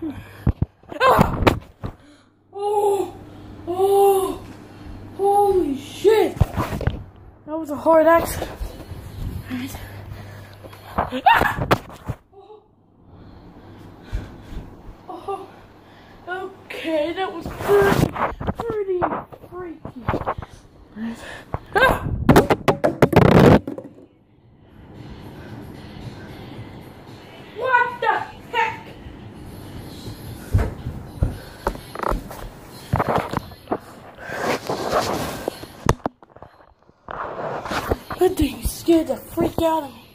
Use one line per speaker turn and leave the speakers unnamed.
Ah! Oh, oh, holy shit! That was a hard accident. Ah! Oh, okay, that was pretty, pretty freaky. Alright. Ah! What the heck? That thing scared the freak out of me.